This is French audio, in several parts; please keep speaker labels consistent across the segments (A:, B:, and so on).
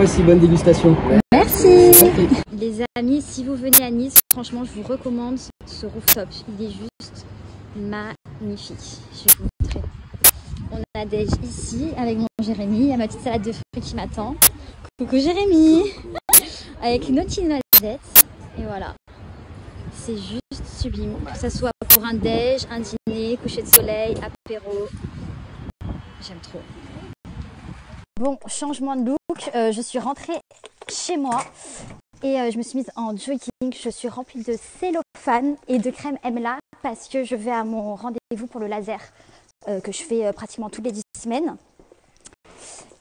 A: voici, bonne dégustation.
B: Merci.
A: Merci.
B: Les amis, si vous venez à Nice, franchement, je vous recommande ce rooftop. Il est juste magnifique. Je vais vous montrer. On a des ici avec mon Jérémy. Il y a ma petite salade de fruits qui m'attend. Coucou Jérémy Avec une autre noisette. Et voilà. C'est juste sublime. Que ce soit pour un déj, un dîner, coucher de soleil, apéro. J'aime trop. Bon, changement de look. Euh, je suis rentrée chez moi et euh, je me suis mise en jogging. Je suis remplie de cellophane et de crème Emla parce que je vais à mon rendez-vous pour le laser euh, que je fais pratiquement toutes les 10 semaines.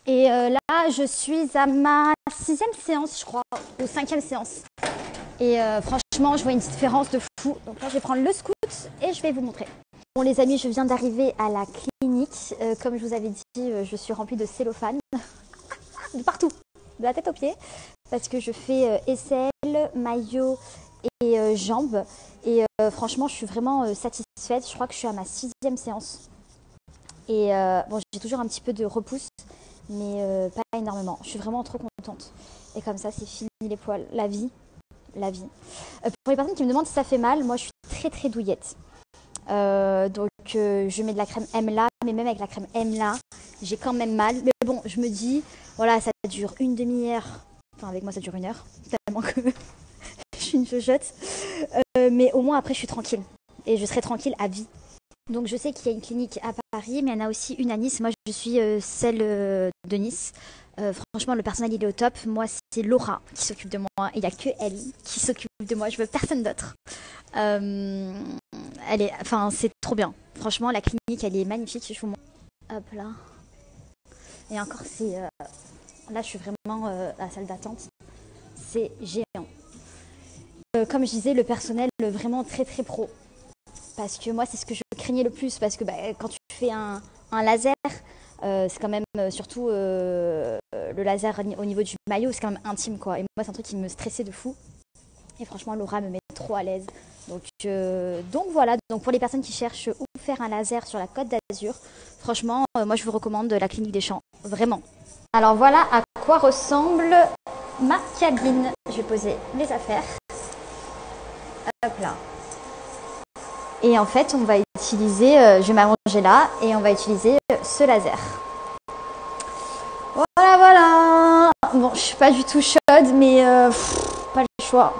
B: Et là, je suis à ma sixième séance, je crois, ou cinquième séance. Et franchement, je vois une différence de fou. Donc là, je vais prendre le scoot et je vais vous montrer. Bon les amis, je viens d'arriver à la clinique. Comme je vous avais dit, je suis remplie de cellophane. De partout, de la tête aux pieds. Parce que je fais euh, aisselle, maillot et euh, jambes. Et euh, franchement, je suis vraiment satisfaite. Je crois que je suis à ma sixième séance. Et bon, j'ai toujours un petit peu de repousse, mais pas énormément. Je suis vraiment trop contente. Et comme ça, c'est fini les poils. La vie, la vie. Pour les personnes qui me demandent si ça fait mal, moi, je suis très très douillette. Euh, donc, euh, je mets de la crème Emla, mais même avec la crème Emla, j'ai quand même mal. Mais bon, je me dis, voilà, ça dure une demi-heure. Enfin, avec moi, ça dure une heure, tellement que je suis une chochotte. Euh, mais au moins, après, je suis tranquille. Et je serai tranquille à vie. Donc, je sais qu'il y a une clinique à Paris, mais il y en a aussi une à Nice. Moi, je suis celle de Nice. Franchement, le personnel, il est au top. Moi, c'est Laura qui s'occupe de moi. Il n'y a que elle qui s'occupe de moi. Je veux personne d'autre. Euh, elle est, enfin, c'est trop bien. Franchement, la clinique, elle est magnifique. Je vous montre. Hop là. Et encore, c'est. euh, là, je suis vraiment euh, à la salle d'attente. C'est géant. Euh, comme je disais, le personnel, vraiment très très pro. Parce que moi, c'est ce que je craignais le plus. Parce que bah, quand tu fais un, un laser, euh, c'est quand même euh, surtout euh, le laser au niveau du maillot, c'est quand même intime quoi. Et moi, c'est un truc qui me stressait de fou. Et franchement, Laura me met trop à l'aise. Donc, euh, donc voilà, donc pour les personnes qui cherchent où faire un laser sur la côte d'Azur, franchement, euh, moi je vous recommande la clinique des champs, vraiment. Alors voilà à quoi ressemble ma cabine. Je vais poser les affaires. Hop là. Et en fait, on va utiliser, euh, je vais m'allonger là et on va utiliser ce laser. Voilà, voilà. Bon, je suis pas du tout chaude, mais pas le choix.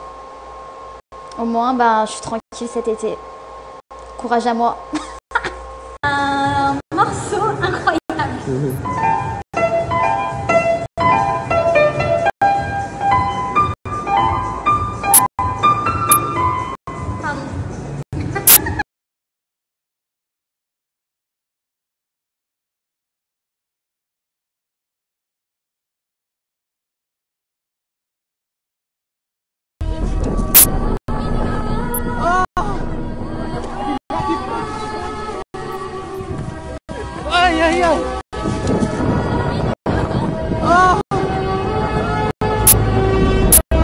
B: Au moins, ben, je suis tranquille cet été. Courage à moi. Un morceau incroyable.